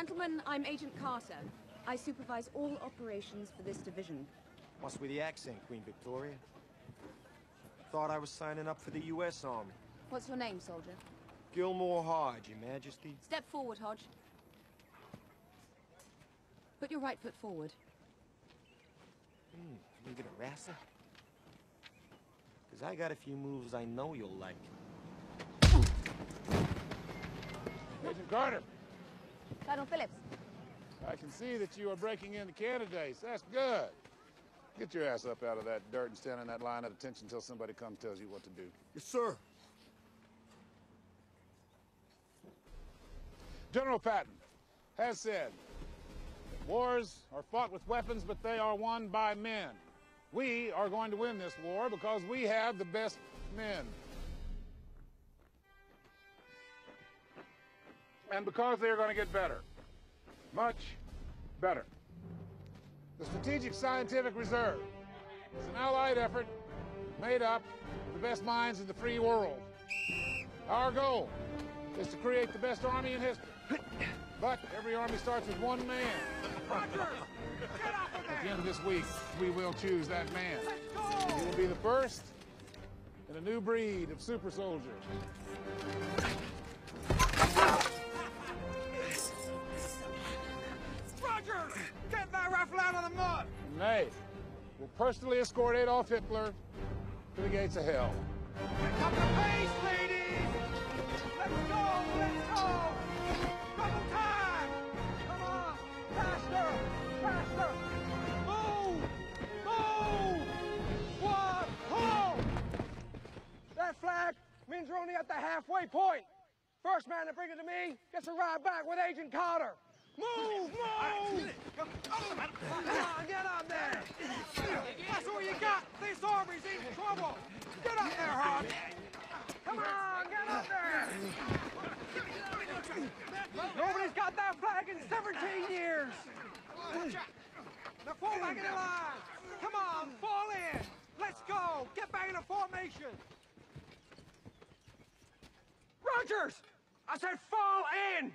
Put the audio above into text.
Gentlemen, I'm Agent Carter. I supervise all operations for this division. What's with the accent, Queen Victoria? Thought I was signing up for the U.S. Army. What's your name, soldier? Gilmore Hodge, Your Majesty. Step forward, Hodge. Put your right foot forward. Hmm, can you get a rasa? Because I got a few moves I know you'll like. Agent Carter, Colonel Phillips. I can see that you are breaking into candidates. That's good. Get your ass up out of that dirt and stand in that line of attention until somebody comes tells you what to do. Yes, sir. General Patton has said, wars are fought with weapons, but they are won by men. We are going to win this war because we have the best men. And because they are going to get better. Much better. The Strategic Scientific Reserve is an allied effort made up of the best minds in the free world. Our goal is to create the best army in history. But every army starts with one man. At the end of this week, we will choose that man. He will be the first in a new breed of super soldiers. Will personally escort Adolf Hitler to the gates of hell. Pick up the pace, ladies! Let's go! Let's go! Double time! Come on! Faster! Faster! Move! Move! One, hold! That flag means we're only at the halfway point. First man to bring it to me gets a ride back with Agent Carter. Move! Move! Come on, get up there! That's all you got! This army's in trouble! Get up there, Hawk! Come on, get up there! Nobody's got that flag in 17 years! Now fall back in the line! Come on, fall in! Let's go! Get back into formation! Rogers! I said fall in!